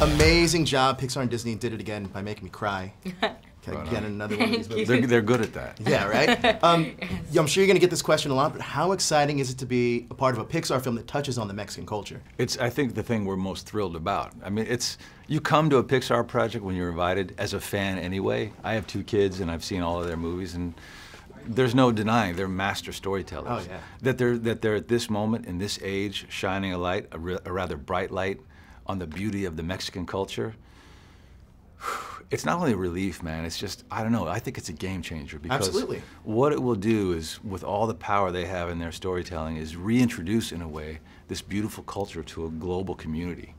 Amazing job. Pixar and Disney did it again by making me cry. Can I get another one of these movies? They're, they're good at that. Yeah, right? Um, yeah, I'm sure you're going to get this question a lot, but how exciting is it to be a part of a Pixar film that touches on the Mexican culture? It's, I think, the thing we're most thrilled about. I mean, it's, you come to a Pixar project when you're invited, as a fan anyway. I have two kids and I've seen all of their movies, and there's no denying they're master storytellers. Oh, yeah. That they're, that they're at this moment, in this age, shining a light, a, re- a rather bright light, on the beauty of the Mexican culture. It's not only a relief, man, it's just, I don't know, I think it's a game changer because Absolutely. what it will do is, with all the power they have in their storytelling, is reintroduce, in a way, this beautiful culture to a global community.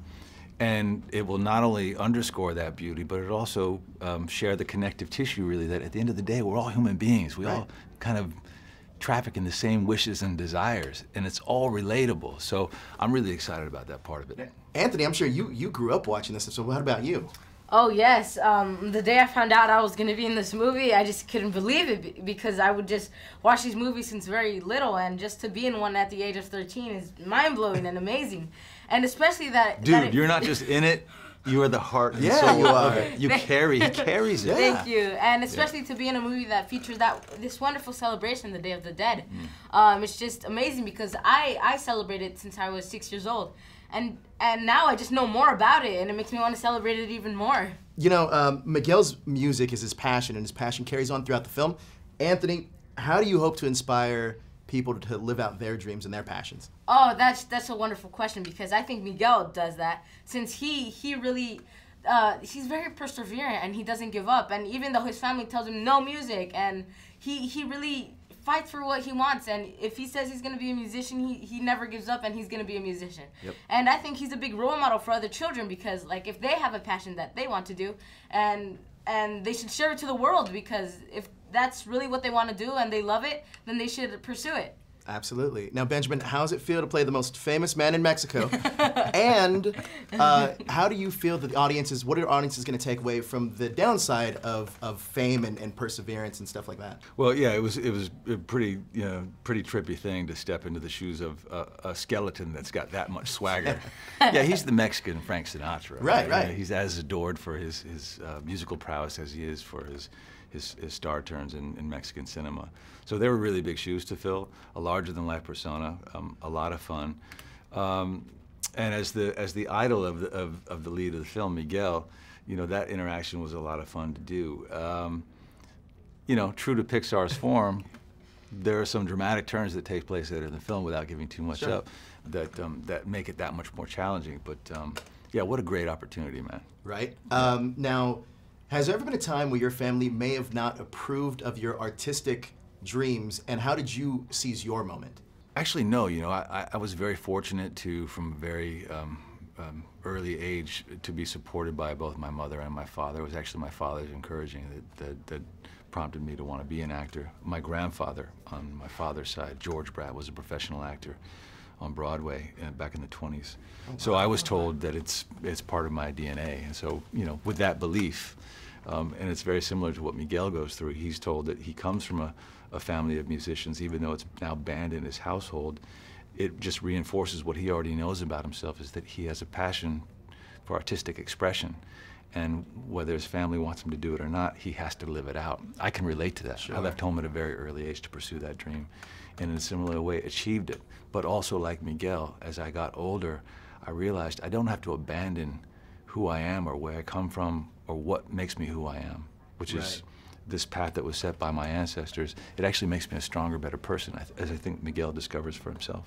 And it will not only underscore that beauty, but it also um, share the connective tissue, really, that at the end of the day, we're all human beings. We all kind of traffic in the same wishes and desires, and it's all relatable. So I'm really excited about that part of it. Anthony, I'm sure you, you grew up watching this, so what about you? Oh yes. Um, the day I found out I was gonna be in this movie, I just couldn't believe it because I would just watch these movies since very little, and just to be in one at the age of 13 is mind blowing and amazing, and especially that. that Dude, it- you're not just in it, you are the heart and Yeah, soul you of it. You carry, he carries it. Thank you, and especially to be in a movie that features that this wonderful celebration, the Day of the Dead. Mm. Um, it's just amazing because I I celebrated since I was six years old, and and now I just know more about it, and it makes me want to celebrate it even more. You know, um, Miguel's music is his passion, and his passion carries on throughout the film. Anthony, how do you hope to inspire people to live out their dreams and their passions? Oh, that's that's a wonderful question because I think Miguel does that since he he really uh, he's very perseverant and he doesn't give up and even though his family tells him no music and he he really fights for what he wants and if he says he's gonna be a musician he, he never gives up and he's gonna be a musician Yep. and I think he's a big role model for other children because like if they have a passion that they want to do and and they should share it to the world because if that's really what they want to do and they love it then they should pursue it Absolutely. Now, Benjamin, how does it feel to play the most famous man in Mexico? and uh, how do you feel that the audiences, what are audiences going to take away from the downside of, of fame and, and perseverance and stuff like that? Well, yeah, it was it was a pretty you know pretty trippy thing to step into the shoes of a, a skeleton that's got that much swagger. yeah, he's the Mexican Frank Sinatra. Right, You know, right. he's as adored for his his uh, musical prowess as he is for his his, his star turns in, in Mexican cinema. So they were really big shoes to fill. A larger than life persona, um, a lot of fun. Um, and as the as the idol of the of, of the lead of the film, Miguel, you know that interaction was a lot of fun to do. Um, you know, true to Pixar's form, there are some dramatic turns that take place later in the film without giving too much Sure. up that um, that make it that much more challenging. But um, yeah, what a great opportunity, man. Right? Um, now, has there ever been a time where your family may have not approved of your artistic dreams, and how did you seize your moment? Actually, no. You know, I, I- was very fortunate to, from a very um, um, early age, to be supported by both my mother and my father. It was actually my father's encouraging that, that, that prompted me to want to be an actor. My grandfather, on my father's side, George Bratt, was a professional actor on Broadway uh, back in the 20s. So I was told that it's it's part of my DNA, and so you know, with that belief, um, and it's very similar to what Miguel goes through. He's told that he comes from a, a family of musicians, even though it's now banned in his household. It just reinforces what he already knows about himself: is that he has a passion for artistic expression, and whether his family wants him to do it or not, he has to live it out. I can relate to that. I left home at a very early age to pursue that dream, and in a similar way achieved it. But also, like Miguel, as I got older, I realized I don't have to abandon who I am or where I come from or what makes me who I am, which Right. is this path that was set by my ancestors. It actually makes me a stronger, better person, as I think Miguel discovers for himself.